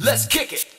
Let's kick it.